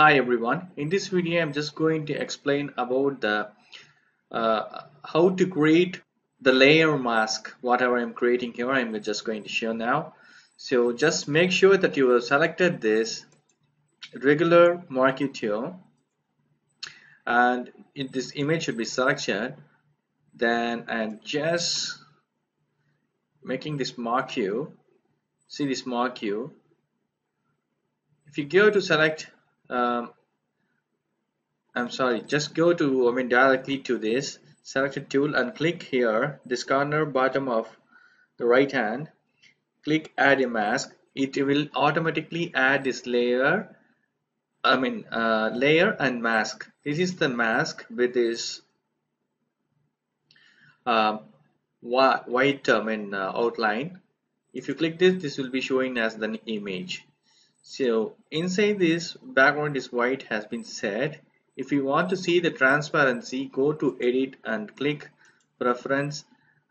Hi everyone. In this video, I'm just going to explain about the uh, how to create the layer mask. Whatever I'm creating here, I'm just going to show now. So just make sure that you have selected this regular tool and this image should be selected then and just making this marquee see this marquee if you go to select um, I'm sorry just go to I mean directly to this. Selected tool and click here this corner bottom of the right hand. Click add a mask. It will automatically add this layer I mean uh, layer and mask. This is the mask with this uh, white I mean uh, outline. If you click this this will be showing as the image so inside this background is white has been set. If you want to see the transparency, go to edit and click preference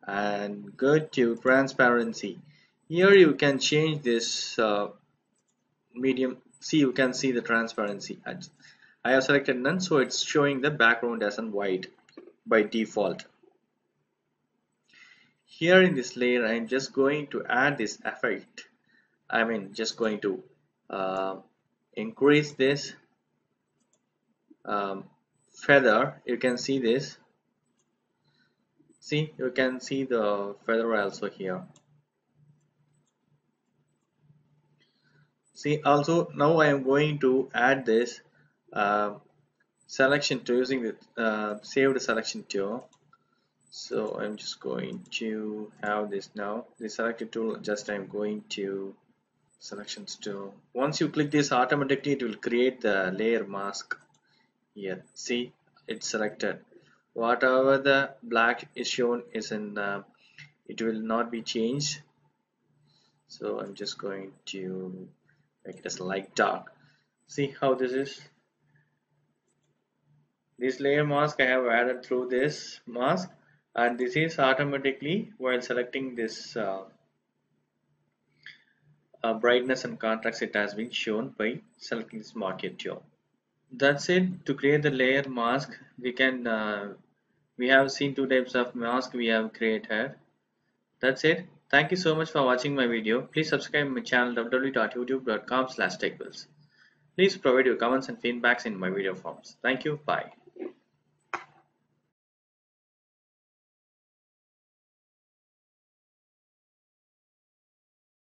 and go to transparency. Here you can change this uh, medium. See you can see the transparency. I have selected none so it's showing the background as in white by default. Here in this layer I'm just going to add this effect. I mean just going to uh, increase this um, feather you can see this. See you can see the feather also here. See also now I am going to add this uh, selection to using the uh, saved selection tool. So I'm just going to have this now. The selected tool just I'm going to selections tool once you click this automatically it will create the layer mask. Here see it's selected. Whatever the black is shown is in uh, it will not be changed. So I'm just going to make it as light dark. See how this is? This layer mask I have added through this mask and this is automatically while selecting this uh, uh, brightness and contrast it has been shown by selecting this tool. That's it to create the layer mask we can uh, we have seen two types of mask we have created. That's it. Thank you so much for watching my video. Please subscribe my channel www.youtube.com slash Please provide your comments and feedbacks in my video forms. Thank you. Bye.